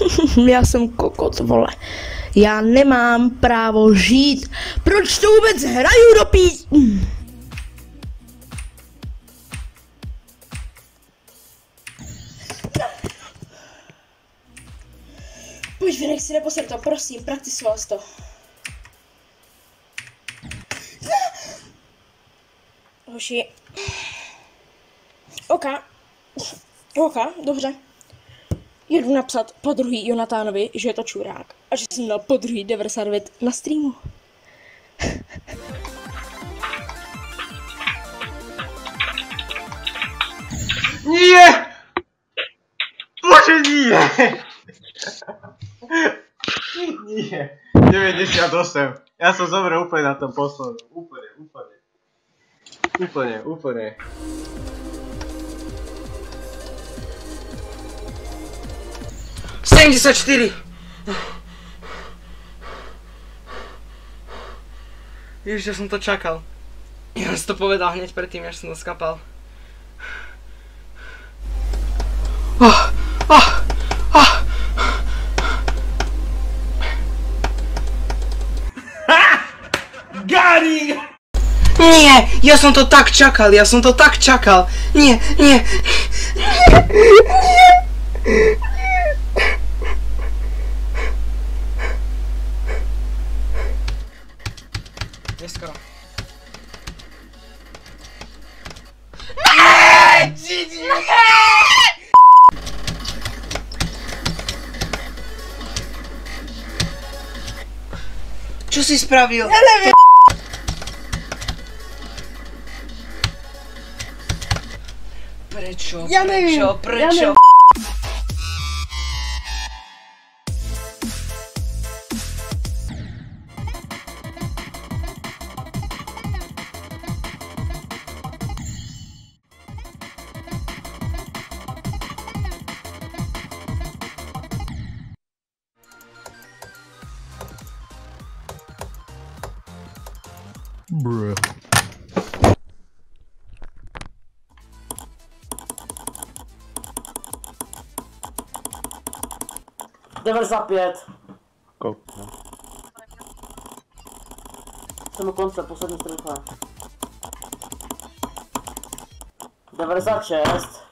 Já jsem kokot, vole. Já nemám právo žít. Proč to vůbec hraju do pís... Pojď, Vinek, si neposer to, prosím, praktisoval to. Hoši. OK. OK, dobře. Jedu napsat po druhý Jonatánovi, že je to čurák. A že jsem dal po druhý 99 na streamu. Nie! Bože nie! Nie. 98. Ja som zomrel úplne na tom poslednom. Úplne, úplne. Úplne, úplne. Sedemdesát čtyři. Ježiš, ja som to čakal. Ja som to povedal hneď predtým, až som to skapal. Oh, oh, oh. Gary! Nie, ja som to tak čakal, ja som to tak čakal. Nie, nie. Nie skoro. Čo si spravil? Ja neviem. Prečo? Ja neviem, Prečo? Ja Prečo? neviem. Jsem u konce, poslední stránka. 96.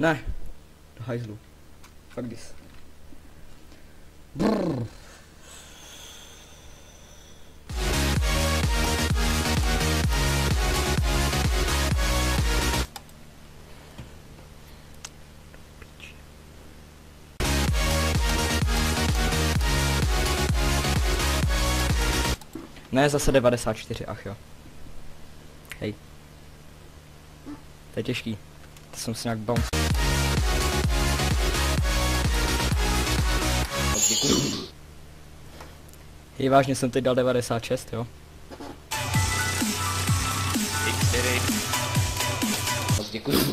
Ne. Do hajzlu. Fuck this. Ne, zase 94, ach jo. Hej. To je těžký. To jsem si nějak bounce. Hej, vážně jsem teď dal 96, jo?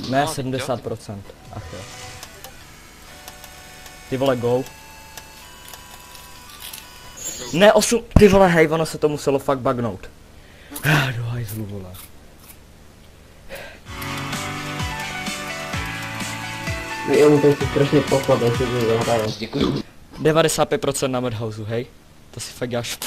Ne, 70%. Ach jo. Ty vole, go. Ne, 8, ty vole, hej, ono se to muselo fakt bugnout. Ah, do hajzlu, vole. Já mu to chci strašně poklad, jestli to zahraje. 95% na Madhouse, hej? To si fakt děláš.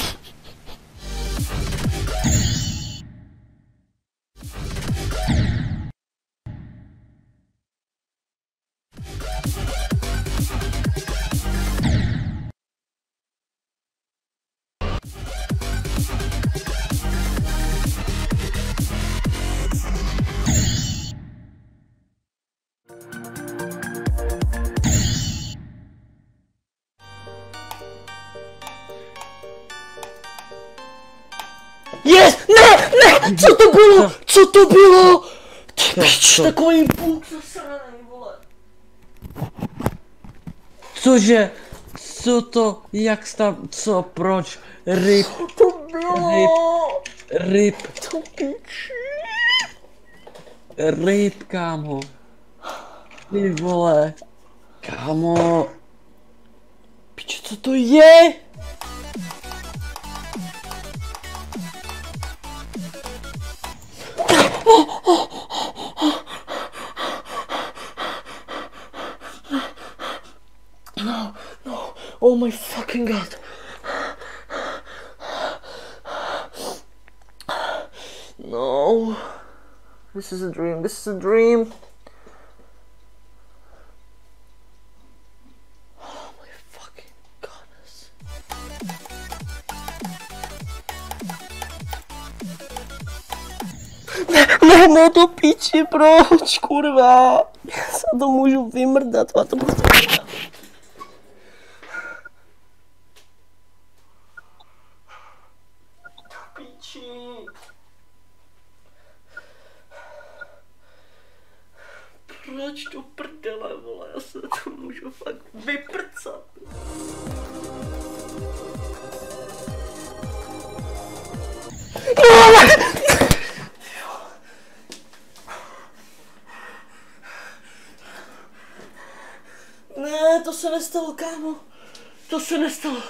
Co to bylo? Co to bylo? Ty pič, co? takový puk zasranej, vole. Cože? Co to? Jak tam? Co? Proč? Ryb, To bylo. ryb, To piči. ryb, kámo. Ty vole. Kámo. Piči, co to je? No, no, oh my fucking god. No. This is a dream, this is a dream. Ne, to piči, proč, kurva? Já se to můžu vymrdat, a to prostě... Proč tu prdele, vole, já se to můžu fakt vyprcat. Nestalo, kámo. To se nestalo.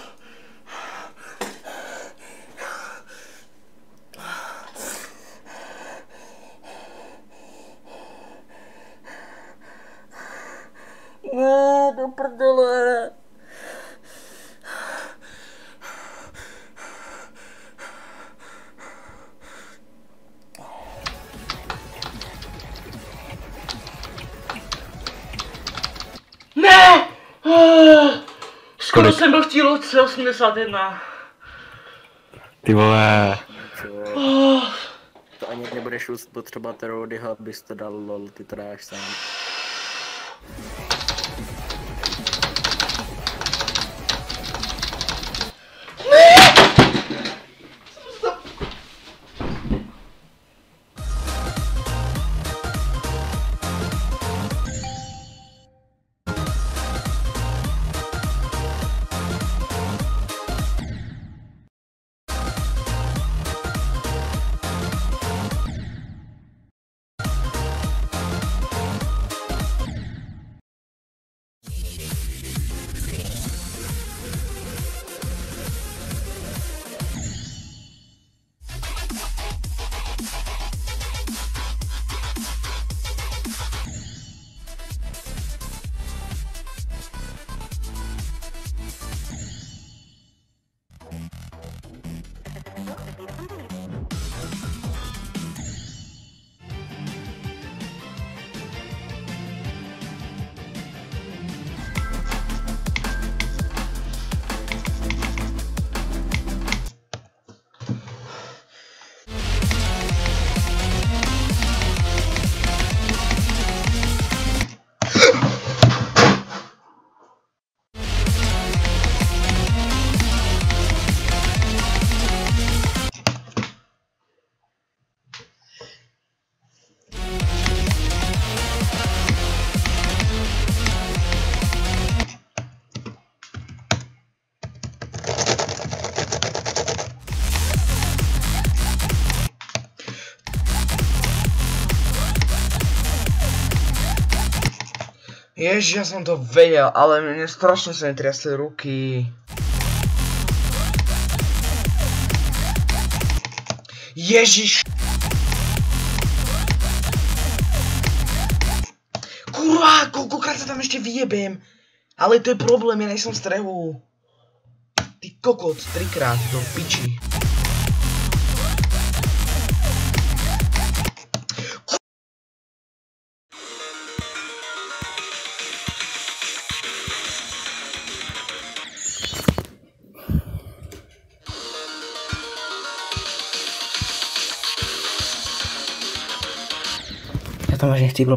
Ne, do prdele. Skoro jsem byl v té loďce 81. Ty vole. To ani nebudeš potřebovat Rodyho, abys to dal lol, ty to dáš sám. Ježiš, ja som to vedel, ale mne strašne sa mi ruky. Ježiš! Kurva, koľkokrát sa tam ešte vyjebem. Ale to je problém, ja nejsem v strehu. Ty kokot, trikrát, do piči. Já to vážně chci bylo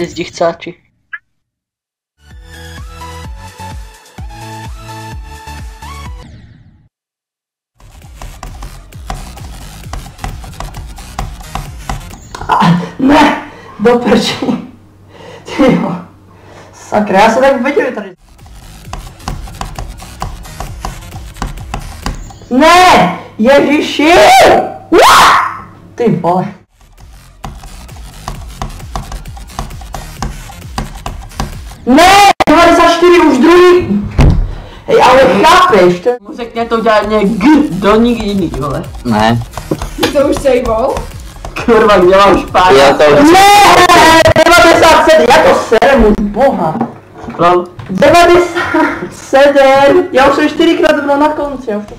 Křizdi chcáči. Ne! Do prči. Ty jo. Sakra, já se tak viděl tady. Ne! Ježiši! Ty vole. Ne! 94 už druhý. Hej, ale chápeš, to Řekně to dělat někdy do nikdy jiný, vole. Ne. To už sejbol? Kurva, kde mám špát? Já to- Ne! 97, já to serem, už boha. Lol. 97, já už jsem čtyřikrát byl na konci, já už to...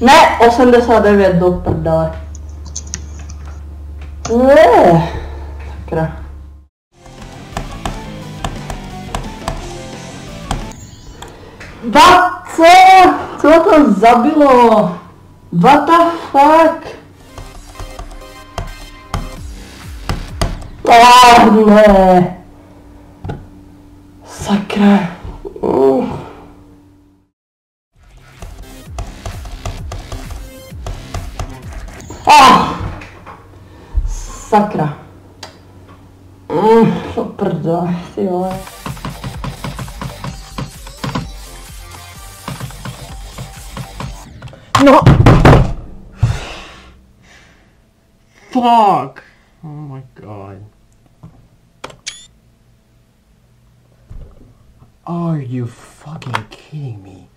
Ne, 89 do prdele. Ne, sakra. What? Co? Co to zabilo? What the fuck? Ah, ne. Sakra. Sakra. Mm, to prdele, ty vole. No, Fuck! Oh my god. Are you fucking kidding me?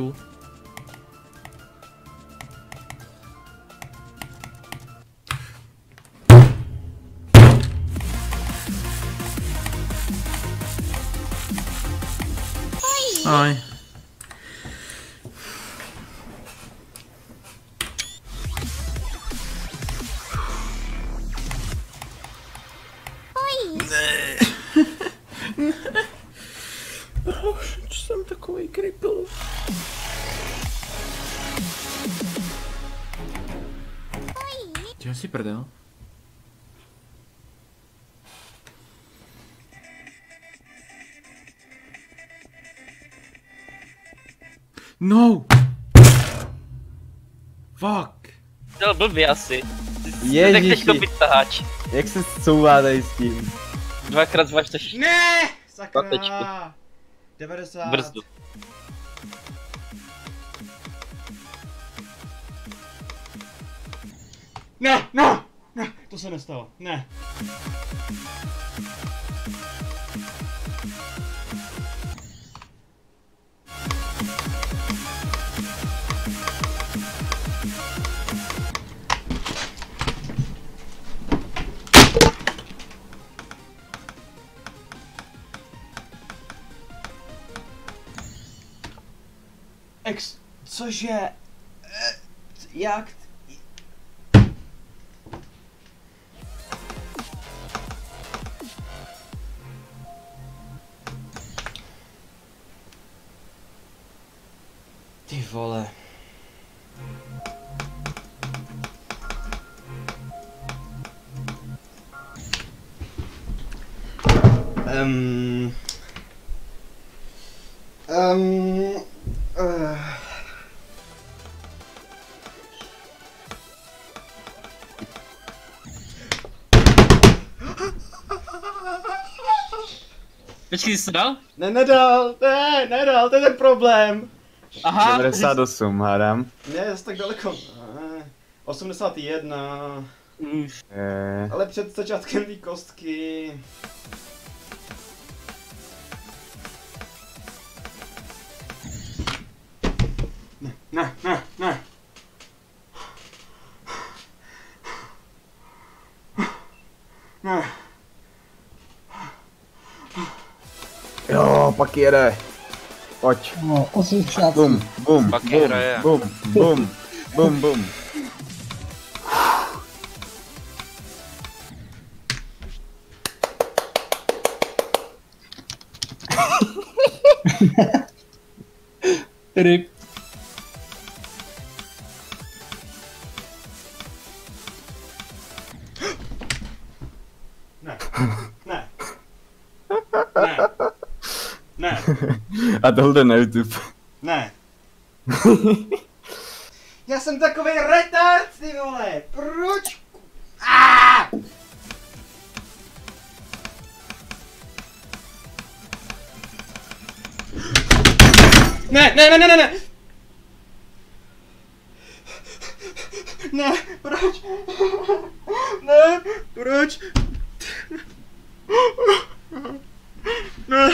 cool. Hi. No! Fuck! Byl blbý asi. Ježiši. Tak taháč. Jak se couvá tady s tím? Dvakrát zvažte Ne! Sakra! Patečku. 90. brzdu. Ne, no! Ne, to se nestalo. Ne. Cože? Eh, Jak? Ty vole. Um, Počkej, jsi to dal? Ne, nedal, ne, nedal, to je ten problém. Aha. 98 hádám. Ne, zase tak daleko. Ne, 81. Eh, Ale před začátkem té kostky. Ne, ne. Ne. Paquera. É ótimo. Oh, bum, bum, Paquera, boom, é. boom bum, bum, A tohle na YouTube. Ne. Já jsem takovej retard, ty vole! Proč? Ah! Ne, ne, ne, ne, ne, ne! Ne, proč? Ne, proč? Ne.